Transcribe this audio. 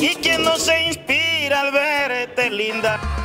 Y quien no se inspira al verte linda.